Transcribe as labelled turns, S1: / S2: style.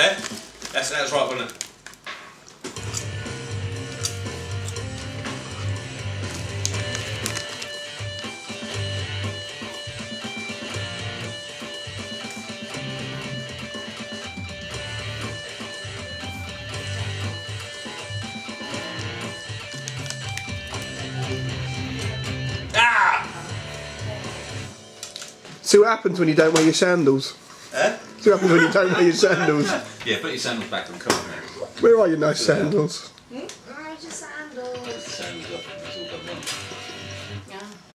S1: There. That's that's right, wasn't it? Ah!
S2: See what happens when you don't wear your sandals.
S1: Eh?
S2: See what happens when you don't wear your sandals.
S1: Yeah, put your sandals back and come on now.
S2: Where are your nice sandals? Hmm? Oh, just sandals. Sandals up, it's all